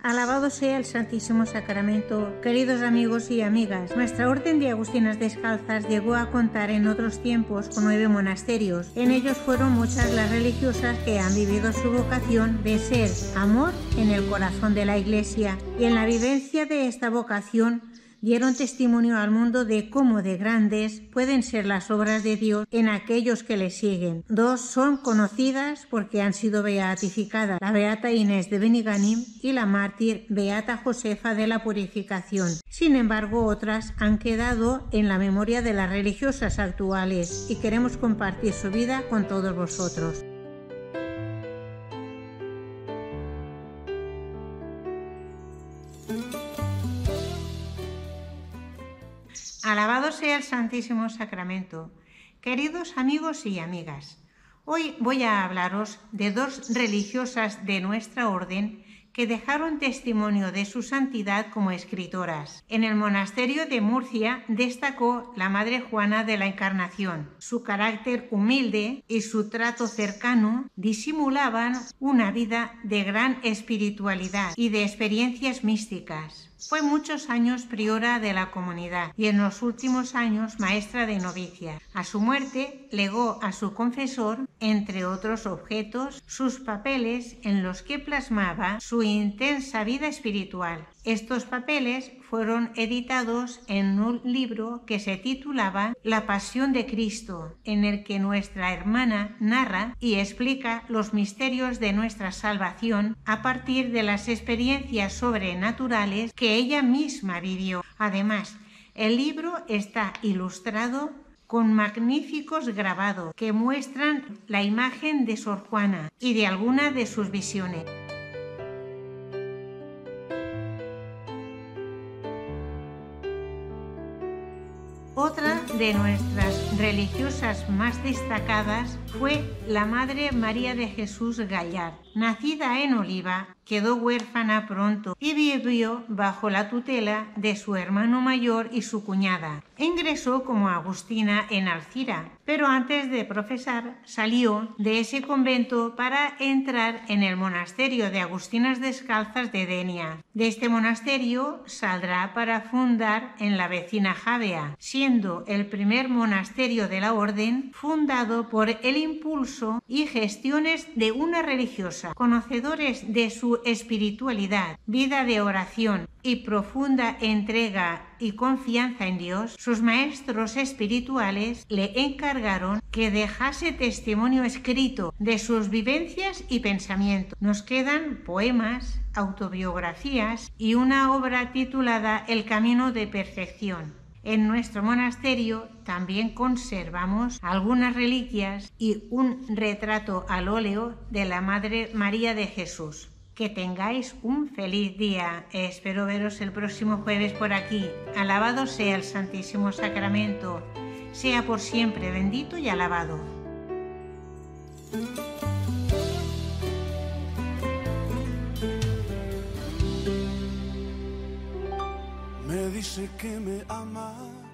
Alabado sea el Santísimo Sacramento. Queridos amigos y amigas, nuestra Orden de Agustinas Descalzas llegó a contar en otros tiempos con nueve monasterios. En ellos fueron muchas las religiosas que han vivido su vocación de ser amor en el corazón de la Iglesia y en la vivencia de esta vocación dieron testimonio al mundo de cómo de grandes pueden ser las obras de Dios en aquellos que le siguen. Dos son conocidas porque han sido beatificadas, la beata Inés de Beniganim y la mártir beata Josefa de la Purificación. Sin embargo, otras han quedado en la memoria de las religiosas actuales y queremos compartir su vida con todos vosotros. Alabado sea el Santísimo Sacramento. Queridos amigos y amigas, hoy voy a hablaros de dos religiosas de nuestra orden que dejaron testimonio de su santidad como escritoras. En el monasterio de Murcia destacó la Madre Juana de la Encarnación. Su carácter humilde y su trato cercano disimulaban una vida de gran espiritualidad y de experiencias místicas. Fue muchos años priora de la comunidad y en los últimos años maestra de novicias. A su muerte legó a su confesor, entre otros objetos, sus papeles en los que plasmaba su intensa vida espiritual. Estos papeles fueron editados en un libro que se titulaba La Pasión de Cristo, en el que nuestra hermana narra y explica los misterios de nuestra salvación a partir de las experiencias sobrenaturales que ella misma vivió. Además, el libro está ilustrado con magníficos grabados que muestran la imagen de Sor Juana y de alguna de sus visiones. Otra de nuestras religiosas más destacadas fue la Madre María de Jesús Gallar. Nacida en Oliva, quedó huérfana pronto y vivió bajo la tutela de su hermano mayor y su cuñada. Ingresó como agustina en Alcira, pero antes de profesar salió de ese convento para entrar en el monasterio de Agustinas Descalzas de Denia. De este monasterio saldrá para fundar en la vecina Javea, siendo el primer monasterio de la orden fundado por el impulso y gestiones de una religiosa, conocedores de su espiritualidad, vida de oración y profunda entrega y confianza en Dios, sus maestros espirituales le encargaron que dejase testimonio escrito de sus vivencias y pensamientos. Nos quedan poemas, autobiografías y una obra titulada El Camino de Perfección. En nuestro monasterio también conservamos algunas reliquias y un retrato al óleo de la Madre María de Jesús. Que tengáis un feliz día. Espero veros el próximo jueves por aquí. Alabado sea el Santísimo Sacramento. Sea por siempre bendito y alabado. Dice que me ama